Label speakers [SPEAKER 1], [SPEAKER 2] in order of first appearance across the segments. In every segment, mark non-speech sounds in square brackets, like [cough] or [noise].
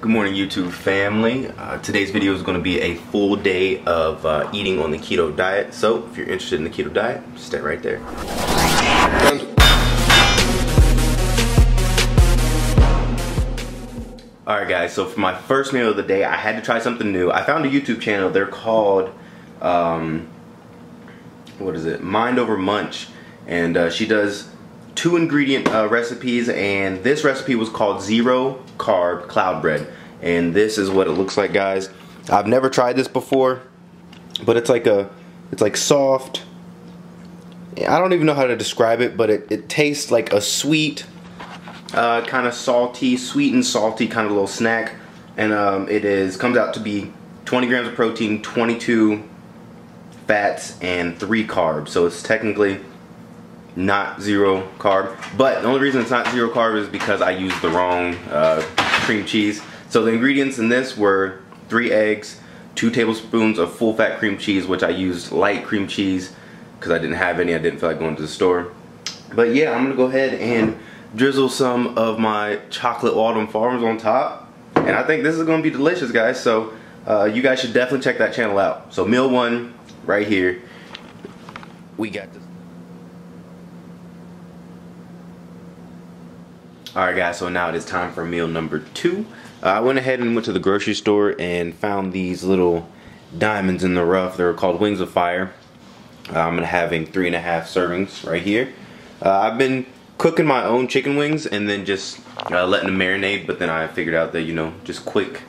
[SPEAKER 1] Good morning YouTube family. Uh, today's video is going to be a full day of uh, eating on the keto diet. So if you're interested in the keto diet, stay right there. Alright guys, so for my first meal of the day, I had to try something new. I found a YouTube channel, they're called, um, what is it, Mind Over Munch. And uh, she does two ingredient uh, recipes and this recipe was called zero carb cloud bread. And this is what it looks like guys. I've never tried this before but it's like a it's like soft. I don't even know how to describe it but it, it tastes like a sweet uh, kind of salty sweet and salty kind of little snack. And um, it is comes out to be 20 grams of protein 22 fats and 3 carbs. So it's technically not zero carb. But the only reason it's not zero carb is because I used the wrong uh, cream cheese. So the ingredients in this were three eggs, two tablespoons of full fat cream cheese, which I used light cream cheese because I didn't have any. I didn't feel like going to the store. But yeah, I'm gonna go ahead and drizzle some of my chocolate Walden Farms on top. And I think this is gonna be delicious, guys. So uh, you guys should definitely check that channel out. So meal one, right here. We got this. Alright guys, so now it is time for meal number two. Uh, I went ahead and went to the grocery store and found these little diamonds in the rough. They're called Wings of Fire. Uh, I'm having three and a half servings right here. Uh, I've been cooking my own chicken wings and then just uh, letting them marinate, but then I figured out that, you know, just quick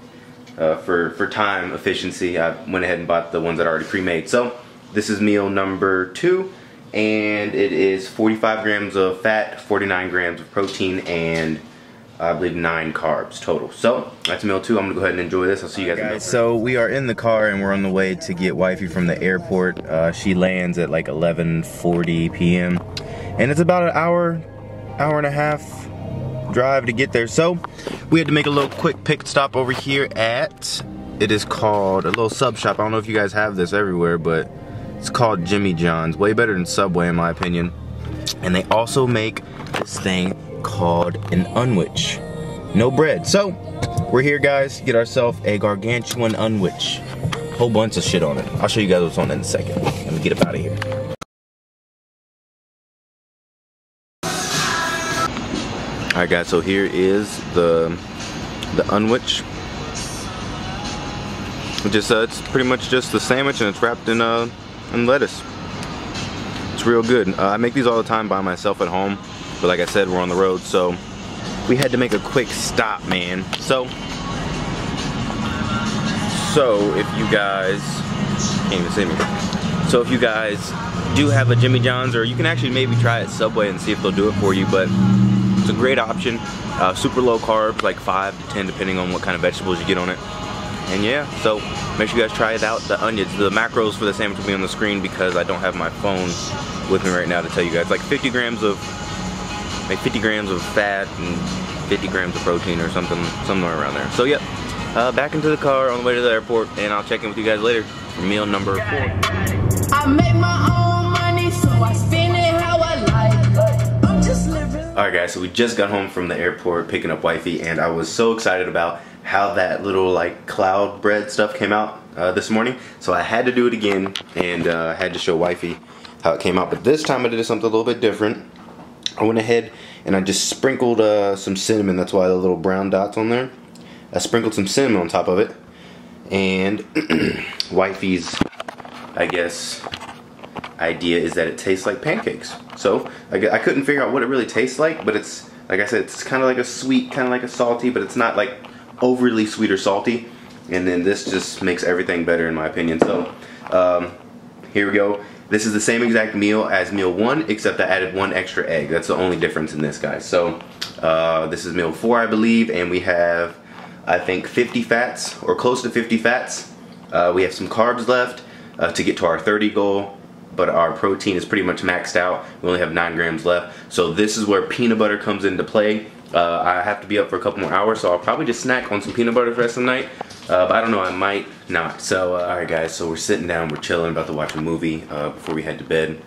[SPEAKER 1] uh, for, for time efficiency, I went ahead and bought the ones that are already pre-made. So this is meal number two and it is 45 grams of fat, 49 grams of protein, and I believe nine carbs total. So that's meal two. I'm gonna go ahead and enjoy this. I'll see you guys. guys so we are in the car and we're on the way to get wifey from the airport. Uh, she lands at like 11:40 p.m. and it's about an hour, hour and a half drive to get there. So we had to make a little quick pick stop over here at. It is called a little sub shop. I don't know if you guys have this everywhere, but it's called Jimmy John's. Way better than Subway in my opinion. And they also make this thing called an unwich. No bread. So, we're here guys, get ourselves a gargantuan unwich. Whole bunch of shit on it. I'll show you guys what's on it in a second. Let me get up out of here. Alright guys, so here is the the unwich. Just uh, it's pretty much just the sandwich and it's wrapped in uh and lettuce. It's real good. Uh, I make these all the time by myself at home, but like I said, we're on the road, so we had to make a quick stop, man. So, so if you guys, can't even see me. So if you guys do have a Jimmy John's, or you can actually maybe try at Subway and see if they'll do it for you, but it's a great option. Uh, super low carb, like 5 to 10 depending on what kind of vegetables you get on it. And yeah, so make sure you guys try it out. The onions, the macros for the sandwich will be on the screen because I don't have my phone with me right now to tell you guys. Like 50 grams of, like 50 grams of fat and 50 grams of protein or something, somewhere around there. So yep, uh, back into the car on the way to the airport and I'll check in with you guys later for meal number four. I make my own money so I spend it how I like. I'm just living. Alright guys, so we just got home from the airport picking up wifey and I was so excited about how that little like cloud bread stuff came out uh, this morning. So I had to do it again and uh, had to show wifey how it came out. But this time I did something a little bit different. I went ahead and I just sprinkled uh, some cinnamon. That's why the little brown dots on there. I sprinkled some cinnamon on top of it. And [clears throat] wifey's, I guess, idea is that it tastes like pancakes. So I, I couldn't figure out what it really tastes like, but it's, like I said, it's kind of like a sweet, kind of like a salty, but it's not like overly sweet or salty. And then this just makes everything better in my opinion. So um, here we go. This is the same exact meal as meal one, except I added one extra egg. That's the only difference in this, guys. So uh, this is meal four, I believe, and we have, I think, 50 fats, or close to 50 fats. Uh, we have some carbs left uh, to get to our 30 goal, but our protein is pretty much maxed out. We only have nine grams left. So this is where peanut butter comes into play. Uh, I have to be up for a couple more hours, so I'll probably just snack on some peanut butter for the rest of the night. Uh, but I don't know, I might not. So, uh, alright guys, so we're sitting down, we're chilling, about to watch a movie uh, before we head to bed.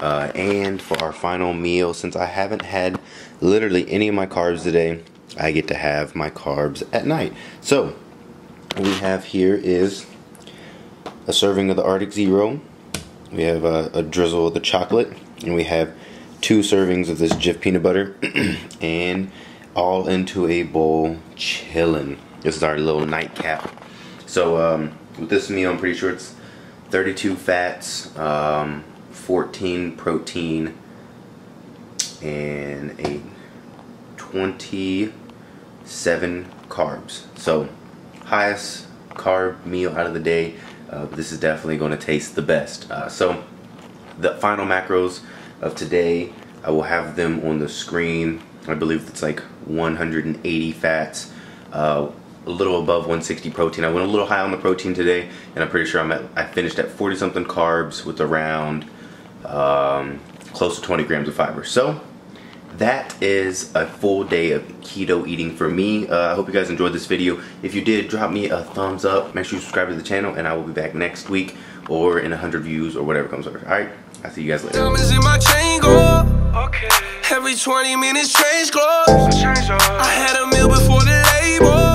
[SPEAKER 1] Uh, and for our final meal, since I haven't had literally any of my carbs today, I get to have my carbs at night. So, what we have here is a serving of the Arctic Zero. We have a, a drizzle of the chocolate, and we have two servings of this Jif peanut butter, [clears throat] and all into a bowl chilling. This is our little nightcap. So um, with this meal, I'm pretty sure it's 32 fats, um, 14 protein, and a 27 carbs. So highest carb meal out of the day. Uh, this is definitely going to taste the best. Uh, so the final macros of today, I will have them on the screen. I believe it's like 180 fats, uh, a little above 160 protein. I went a little high on the protein today, and I'm pretty sure I'm at, I finished at 40 something carbs with around um, close to 20 grams of fiber. So that is a full day of keto eating for me. Uh, I hope you guys enjoyed this video. If you did, drop me a thumbs up. Make sure you subscribe to the channel, and I will be back next week or in 100 views or whatever comes over. All right, I'll see you guys later. Diamonds in my chain go. Okay. Every 20 minutes change clothes. I had a meal before the label.